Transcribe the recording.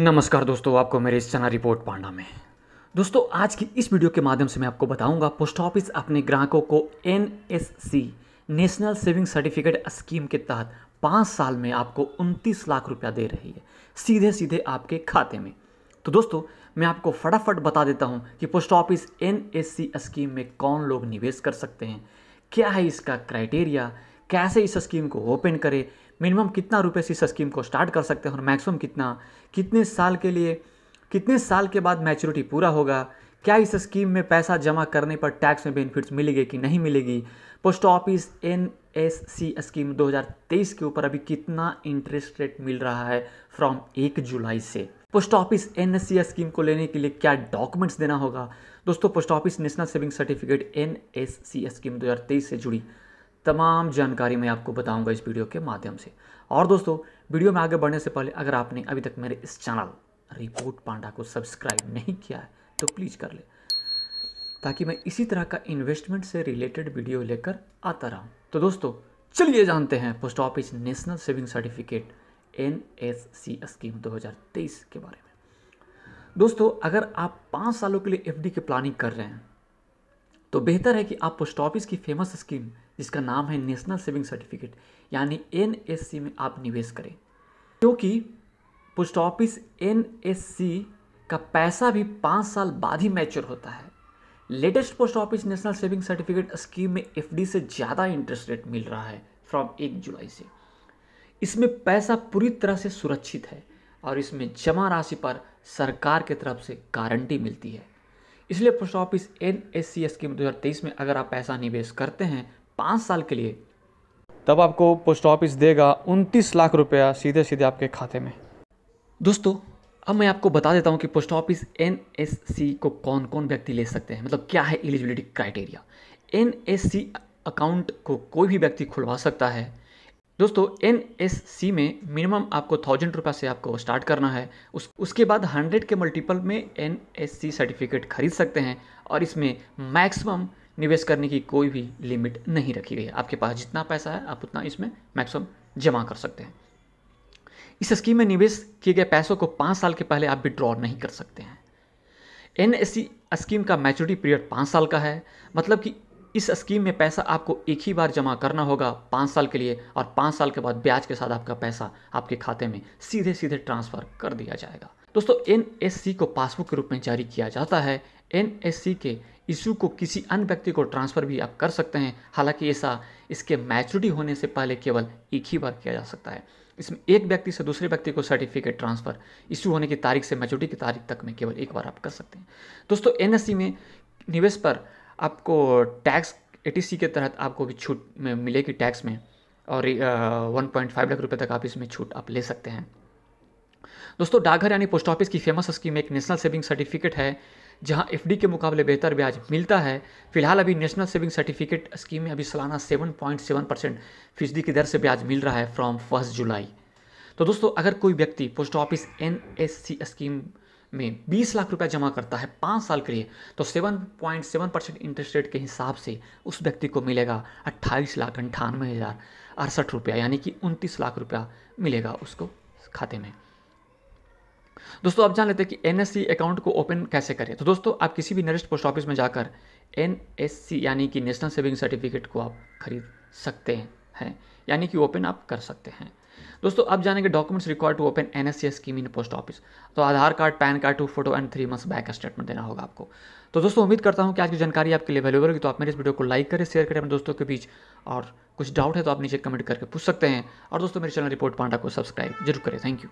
नमस्कार दोस्तों, आपको मेरे इस चैनल रिपोर्ट पांडा में। दोस्तों, आज की इस वीडियो के माध्यम से मैं आपको बताऊँगा, पोस्ट ऑफ़िस अपने ग्राहकों को NSC national saving certificate scheme के तहत पाँच साल में आपको उनतीस लाख रुपया दे रही है सीधे सीधे आपके खाते में। तो दोस्तों, मैं आपको फटाफट बता देता हूँ कि पोस्ट ऑफ़िस एनएससी स्कीम में कौन लोग निवेश कर सकते हैं, क्या है इसका क्राइटेरिया कैसे इस स्कीम को ओपन करें? मिनिमम कितना रुपए से इस स्कीम को स्टार्ट कर सकते हैं और मैक्सिमम कितना? कितने साल के लिए, कितने साल के बाद मैच्योरिटी पूरा होगा? क्या इस स्कीम में पैसा जमा करने पर टैक्स में बेनिफिट्स मिलेगी कि नहीं मिलेगी? Post office N S C scheme 2023 के ऊपर अभी कितना इंटरेस्ट रेट मिल रहा है फ्रॉम एक जुलाई से? Post office N S C scheme को लेने के लिए क्या डॉक्यूमेंट्स देना होगा? दोस्तों, post office national saving certificate N S C scheme 2023 से जुड़ी। तमाम जानकारी मैं आपको बताऊँगा इस वीडियो के माध्यम से। और दोस्तों, वीडियो में आगे बढ़ने से पहले अगर आपने अभी तक मेरे इस चैनल रिपोर्ट पांडा को सब्सक्राइब नहीं किया है तो प्लीज़ कर ले, ताकि मैं इसी तरह का इन्वेस्टमेंट से रिलेटेड वीडियो लेकर आता रहूँ। तो दोस्तों, चलिए जानते हैं post office national saving certificate N S C scheme 2023 के बारे में। दोस्तों, अगर आप पाँच सालों के लिए एफडी की प्लानिंग कर रहे हैं तो बेहतर है कि आप पोस्ट ऑफ़िस की फ़ेमस स्कीम जिसका नाम है नेशनल सेविंग सर्टिफिकेट, यानी एनएससी में आप निवेश करें। क्योंकि पोस्ट ऑफ़िस एनएससी का पैसा भी पाँच साल बाद ही मैच्योर होता है। Latest post office national saving certificate scheme में एफडी से ज़्यादा इंटरेस्ट रेट मिल रहा है फ्रॉम एक जुलाई से। इसमें पैसा पूरी तरह से सुरक्षित है और इसमें जमा राशि पर सरकार की तरफ़ से गारंटी मिलती है। इसलिए post office N S C scheme दो हज़ार तेईस में अगर आप पैसा निवेश करते हैं पाँच साल के लिए। तब आपको पोस्ट ऑफ़िस देगा उनतीस लाख रुपया सीधे सीधे आपके खाते में। दोस्तों अब मैं आपको बता देता हूँ कि पोस्ट ऑफ़िस एनएससी को कौन कौन व्यक्ति ले सकते हैं। मतलब क्या है एलिजिबिलिटी क्राइटेरिया एनएससी अकाउंट को कोई भी व्यक्ति खुलवा सकता है। दोस्तों एनएससी में मिनिमम आपको थाउज़ेंड रुपये से आपको स्टार्ट करना है। उस उसके बाद हंड्रेड के मल्टीपल में एनएससी सर्टिफिकेट खरीद सकते हैं और इसमें मैक्सिमम निवेश करने की कोई भी लिमिट नहीं रखी गई है। आपके पास जितना पैसा है, आप उतना इसमें मैक्सिमम जमा कर सकते हैं। इस स्कीम में निवेश किए गए पैसों को पाँच साल के पहले आप विड्रॉ नहीं कर सकते हैं। एन स्कीम का मैच्योरिटी पीरियड पाँच साल का है। मतलब कि इस स्कीम में पैसा आपको एक ही बार जमा करना होगा पाँच साल के लिए और पाँच साल के बाद ब्याज के साथ आपका पैसा आपके खाते में सीधे सीधे ट्रांसफ़र कर दिया जाएगा। दोस्तों एनएससी को पासबुक के रूप में जारी किया जाता है। एनएससी के इशू को किसी अन्य व्यक्ति को ट्रांसफ़र भी आप कर सकते हैं। हालाँकि ऐसा इसके मैच्योरिटी होने से पहले केवल एक ही बार किया जा सकता है। इसमें एक व्यक्ति से दूसरे व्यक्ति को सर्टिफिकेट ट्रांसफ़र इशू होने की तारीख से मैच्योरिटी की तारीख तक में केवल एक बार आप कर सकते हैं। दोस्तों एनएससी में निवेश पर आपको टैक्स ए के तहत आपको भी छूट मिलेगी टैक्स में और वन पॉइंट फाइव लाख रुपये तक आप इसमें छूट आप ले सकते हैं। दोस्तों, डाकघर यानी पोस्ट ऑफ़िस की फ़ेमस स्कीम एक नेशनल सेविंग सर्टिफिकेट है। जहाँ एफडी के मुकाबले बेहतर ब्याज मिलता है, फ़िलहाल अभी नेशनल सेविंग सर्टिफिकेट स्कीम में अभी सालाना सेवन पॉइंट सेवन परसेंट फ़ीसदी की दर से ब्याज मिल रहा है फ्रॉम फ़र्स्ट जुलाई तो दोस्तों, अगर कोई व्यक्ति पोस्ट ऑफ़िस एनएससी स्कीम में 20 लाख रुपया जमा करता है पाँच साल के लिए तो 7.7 परसेंट इंटरेस्ट रेट के हिसाब से उस व्यक्ति को मिलेगा अट्ठाईस लाख अंठानवे हज़ार अड़सठ रुपया, यानी कि उनतीस लाख रुपया मिलेगा उसको खाते में। दोस्तों, आप जान लेते हैं कि NSC अकाउंट को ओपन कैसे करें। तो दोस्तों, आप किसी भी नरेस्ट पोस्ट ऑफ़िस में जाकर NSC यानी कि नेशनल सेविंग सर्टिफिकेट को आप खरीद सकते हैं, यानी कि ओपन आप कर सकते हैं। दोस्तों, आप जानेंगे documents required to open N S scheme in post office तो Aadhaar card, PAN card two photo and three months bank statement देना होगा आपको। तो दोस्तों, उम्मीद करता हूँ कि आज की जानकारी आपके लिए वैल्यूबल होगी। तो आप मेरे इस वीडियो को लाइक करें शेयर करें अपने दोस्तों के बीच। और कुछ डाउट है तो आप नीचे कमेंट करके पूछ सकते हैं। और दोस्तों, मेरे चैनल रिपोर्ट पांडा को सब्सक्राइब ज़रूर करें। Thank you